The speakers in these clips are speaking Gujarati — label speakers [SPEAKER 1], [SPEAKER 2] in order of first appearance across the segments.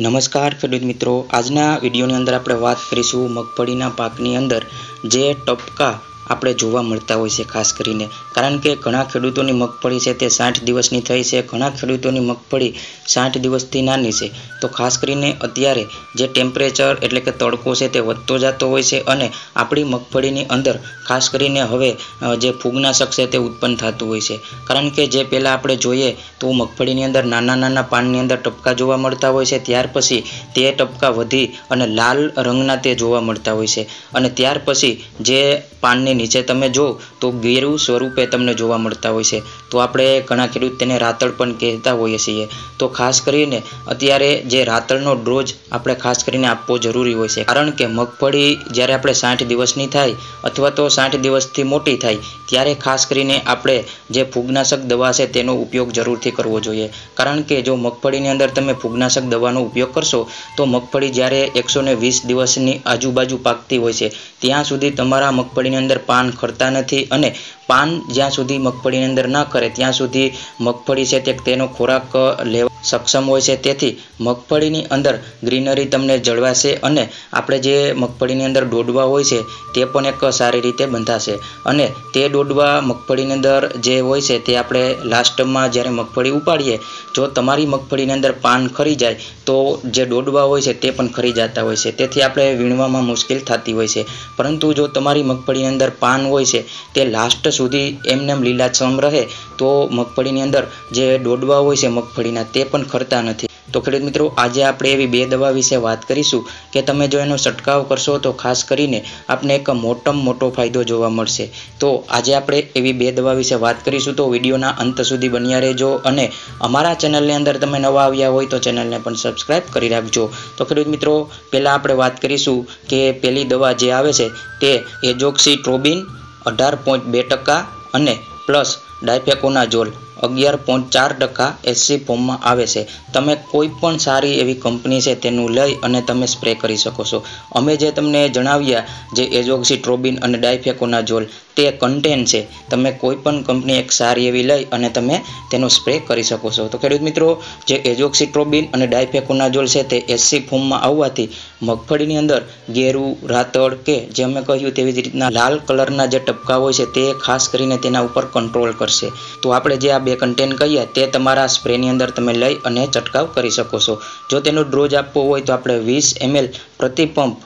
[SPEAKER 1] નમસ્કાર ખેડૂત મિત્રો. આજના વિડીયોની અંદર આપણે વાત કરીશું મગફળીના પાકની અંદર જે ટપકા આપણે જોવા મળતા હોય છે ખાસ કરીને. કારણ કે ઘણા ખેડૂતોની મગફળી છે તે સાઠ દિવસની થઈ છે, ઘણા ખેડૂતોની મગફળી સાઠ દિવસથી નાની છે. તો ખાસ કરીને અત્યારે જે ટેમ્પરેચર એટલે કે તડકો છે તે વધતો જતો હોય છે અને આપણી મગફળીની અંદર ખાસ કરીને હવે જે ફૂગનાશક છે તે ઉત્પન્ન થતું હોય છે. કારણ કે જે પહેલાં આપણે જોઈએ તો મગફળીની અંદર નાના નાના પાનની અંદર ટપકા જોવા મળતા હોય છે, ત્યાર પછી તે ટપકા વધી અને લાલ રંગના તે જોવા મળતા હોય છે. અને ત્યાર પછી જે પાનની નીચે તમે જો, તો ગેરું સ્વરૂપે તમને જોવા મળતા હોય છે. તો આપણે ઘણા ખેડૂત તેને રાતળ પણ કહેતા હોઈએ છીએ. તો ખાસ કરીને અત્યારે જે રાતળનો ડોઝ આપણે ખાસ કરીને આપવો જરૂરી હોય છે. કારણ કે મગફળી જ્યારે આપણે સાઠ દિવસની થાય અથવા તો સાઠ દિવસથી મોટી થાય, ત્યારે ખાસ કરીને આપણે જે ફૂગનાશક દવા છે તેનો ઉપયોગ જરૂરથી કરવો જોઈએ. કારણ કે જો મગફળીની અંદર તમે ફૂગનાશક દવાનો ઉપયોગ કરશો, તો મગફળી જ્યારે એકસો ને વીસ દિવસની આજુબાજુ પાકતી હોય છે ત્યાં સુધી તમારા મગફળીની અંદર પાન ખરતા નથી અને પાન જ્યાં સુધી મગફળીની અંદર ન કરે, ત્યાં સુધી મગફળી છે તે તેનો ખોરાક લેવા સક્ષમ હોય છે. તેથી મગફળીની અંદર ગ્રીનરી તમને જળવાશે અને આપણે જે મગફળીની અંદર ડોડવા હોય છે, તે પણ એક સારી રીતે બંધાશે. અને તે ડોડવા મગફળીની અંદર જે હોય છે, તે આપણે લાસ્ટમાં જ્યારે મગફળી ઉપાડીએ, જો તમારી મગફળીની અંદર પાન ખરી જાય, તો જે ડોડવા હોય છે, તે પણ ખરી જતા હોય છે. તેથી આપણે વીણવામાં મુશ્કેલ થતી હોય છે. પરંતુ જો તમારી મગફળીની અંદર પાન હોય છે, તે લાસ્ટ સુધી એમનેમ લીલાછમ રહે, તો મગફળીની અંદર જે દોડવા હોય છે મગફળીના, તે પણ ખરતા નથી. તો ખેડૂત મિત્રો, આજે આપણે એવી બે દવા વિશે વાત કરીશું કે તમે જો એનો છંટકાવ કરશો, તો ખાસ કરીને આપને એક મોટામાં મોટો ફાયદો જોવા મળશે. તો આજે આપણે એવી બે દવા વિશે વાત કરીશું, તો વિડીયોના અંત સુધી બન્યા રહેજો અને અમારા ચેનલની અંદર તમે નવા આવ્યા હોય તો ચેનલને પણ સબસ્ક્રાઈબ કરી રાખજો. તો ખેડૂત મિત્રો, પહેલાં આપણે વાત કરીશું કે પહેલી દવા જે આવે છે, તે એજોક્સી ટ્રોબિન અઢાર પોઈન્ટ બે ટકા અને પ્લસ ડાયફેકોનાઝોલ અગિયાર પોઈન્ટ ચાર ટકા એસસી ફોર્મમાં આવે છે. તમે કોઈ પણ સારી એવી કંપની છે તેનું લઈ અને તમે સ્પ્રે કરી શકો છો. અમે જે તમને જણાવ્યા જે એઝોક્સિટ્રોબિન અને ડાયફેકોનાઝોલ તે કન્ટેન છે. તમે કોઈ પણ કંપની એક સારી એવી લઈ અને તમે તેનો સ્પ્રે કરી શકો છો. તો ખેડૂત મિત્રો, જે એઝોક્સિટ્રોબિન અને ડાયફેકોનાઝોલ છે તે એસસી ફોર્મમાં આવવાથી મગફળીની અંદર ગેરું, રાતળ કે જે અમે કહ્યું તેવી જ રીતના લાલ કલરના જે ટપકા હોય છે તે ખાસ કરીને તેના ઉપર કંટ્રોલ કરશે. તો આપણે જે આ બે કન્ટેન કહીએ તે તમારા સ્પ્રેની અંદર તમે લઈ અને છંટકાવ કરી શકો છો. જો તેનો ડ્રોઝ આપવો હોય તો આપણે વીસ એમએલ પ્રતિ પંપ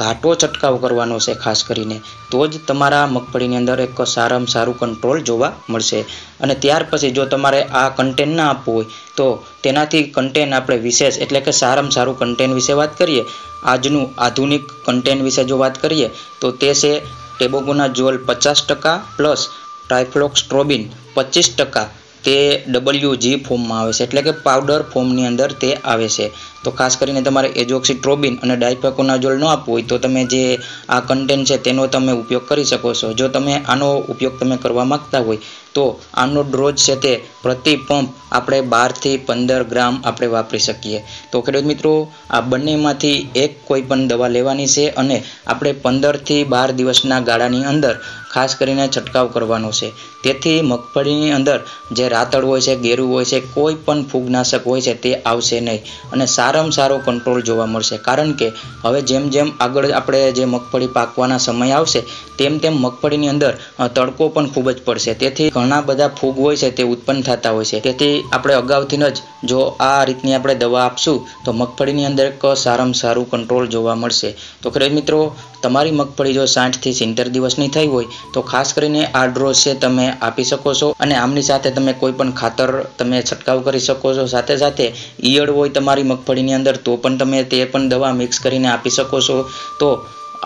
[SPEAKER 1] ઘાટો છંટકાવ કરવાનો છે ખાસ કરીને. તો જ તમારા મગફળીની અંદર એક સારામાં સારું કંટ્રોલ જોવા મળશે. અને ત્યાર પછી જો તમારે આ કન્ટેન ના આપવું હોય, તો તેનાથી કન્ટેન આપણે વિશેષ, એટલે કે સારામાં સારું કન્ટેન વિશે વાત કરીએ. આજનું આધુનિક કન્ટેન વિશે જો વાત કરીએ, તો તે છે ટેબોગોના જોલ પચાસ ટકા પ્લસ ટ્રાયફ્લોક્સ્ટ્રોબિન પચીસ ટકા. તે ડબલ્યુ જી ફોર્મમાં આવે છે. એટલે કે પાવડર ફોર્મની અંદર તે આવે છે. તો ખાસ કરીને તમારે એજોક્સિટ્રોબિન અને ડાયફેકોનાઝોલ ન આપવું હોય તો તમે જે આ કન્ટેન્ટ છે તેનો તમે ઉપયોગ કરી શકો છો. જો તમે આનો ઉપયોગ તમે કરવા માગતા હોય તો આનો ડ્રોજ છે તે પ્રતિ પંપ આપણે બારથી પંદર ગ્રામ આપણે વાપરી શકીએ. તો ખેડૂત મિત્રો, આ બંનેમાંથી એક કોઈ પણ દવા લેવાની છે અને આપણે પંદરથી બાર દિવસના ગાળાની અંદર ખાસ કરીને છંટકાવ કરવાનો છે. તેથી મગફળીની અંદર જે રાતળ હોય છે, ગેરું હોય છે, કોઈ પણ ફૂગનાશક હોય છે તે આવશે નહીં. અને સારામાં સારો કંટ્રોલ જોવા મળશે. કારણ કે હવે જેમ જેમ આગળ આપણે જે મગફળી પાકવાના સમય આવશે તેમ તેમ મગફળીની અંદર તડકો પણ ખૂબ જ પડશે. તેથી ઘણા બધા ફૂગ હોય છે તે ઉત્પન્ન થતા હોય છે. તેથી આપણે અગાઉથી જ જો આ રીતની આપણે દવા આપશું, તો મગફળીની અંદર એક સારામાં સારું કંટ્રોલ જોવા મળશે. તો ખરેજ મિત્રો, તમારી મગફળી જો સાઠથી સિત્તેર દિવસની થઈ હોય, તો ખાસ કરીને આ ડ્રોઝ છે તમે આપી શકો છો અને આમની સાથે તમે કોઈ પણ ખાતર તમે છંટકાવ કરી શકો છો. સાથે સાથે ઈયળ હોય તમારી મગફળીની અંદર, તો પણ તમે તે પણ દવા મિક્સ કરીને આપી શકો છો. તો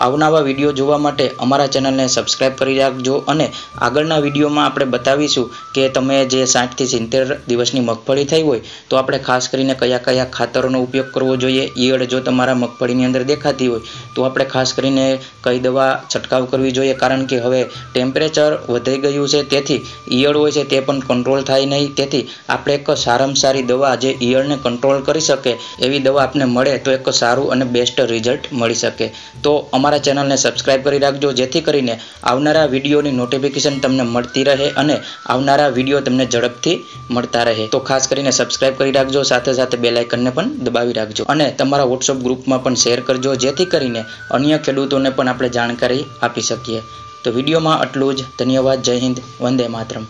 [SPEAKER 1] આવનાવા વીડિયો જોવા માટે અમારા ચેનલને સબસ્ક્રાઈબ કરી રાખજો અને આગળના વિડીયોમાં આપણે બતાવીશું કે તમે જે સાઠથી સિત્તેર દિવસની મગફળી થઈ હોય તો આપણે ખાસ કરીને કયા કયા ખાતરોનો ઉપયોગ કરવો જોઈએ? ઈયળ જો તમારા મગફળીની અંદર દેખાતી હોય તો આપણે ખાસ કરીને કઈ દવા છંટકાવ કરવી જોઈએ? કારણ કે હવે ટેમ્પરેચર વધી ગયું છે, તેથી ઈયળ હોય છે તે પણ કંટ્રોલ થાય નહીં. તેથી આપણે એક સારામાં સારી દવા જે ઈયળને કંટ્રોલ કરી શકે એવી દવા આપને મળે તો એક સારું અને બેસ્ટ રિઝલ્ટ મળી શકે. તો અમારા અમારા ચેનલને સબસ્ક્રાઇબ કરી રાખજો, જેથી કરીને આવનારા વિડીયોની નોટિફિકેશન તમને મળતી રહે અને આવનારા વીડિયો તમને ઝડપથી મળતા રહે. તો ખાસ કરીને સબસ્ક્રાઇબ કરી રાખજો, સાથે સાથે બે લાઇકનને પણ દબાવી રાખજો. અને તમારા વોટ્સઅપ ગ્રુપમાં પણ શેર કરજો, જેથી કરીને અન્ય ખેડૂતોને પણ આપણે જાણકારી આપી શકીએ. તો વિડીયોમાં આટલું જ. ધન્યવાદ. જય હિન્દ. વંદે માતરમ.